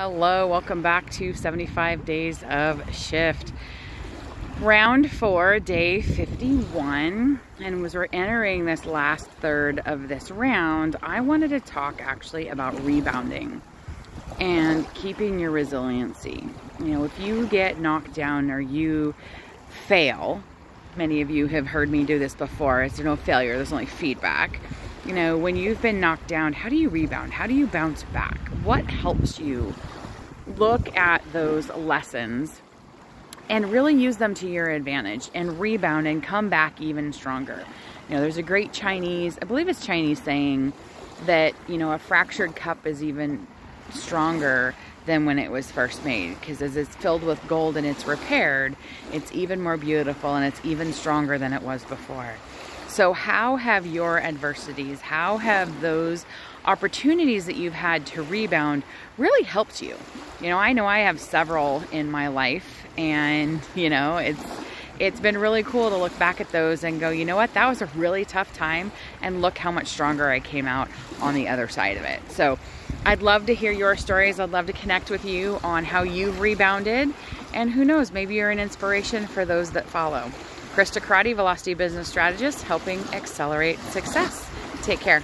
Hello, welcome back to 75 Days of Shift. Round four, day 51. And as we're entering this last third of this round, I wanted to talk actually about rebounding and keeping your resiliency. You know, if you get knocked down or you fail, many of you have heard me do this before, it's no failure, there's only feedback you know, when you've been knocked down, how do you rebound? How do you bounce back? What helps you look at those lessons and really use them to your advantage and rebound and come back even stronger? You know, there's a great Chinese, I believe it's Chinese saying that, you know, a fractured cup is even stronger than when it was first made because as it's filled with gold and it's repaired, it's even more beautiful and it's even stronger than it was before. So how have your adversities, how have those opportunities that you've had to rebound really helped you? You know, I know I have several in my life and, you know, it's it's been really cool to look back at those and go, you know what, that was a really tough time and look how much stronger I came out on the other side of it. So I'd love to hear your stories. I'd love to connect with you on how you've rebounded and who knows, maybe you're an inspiration for those that follow. Krista Crotty, Velocity Business Strategist, helping accelerate success. Take care.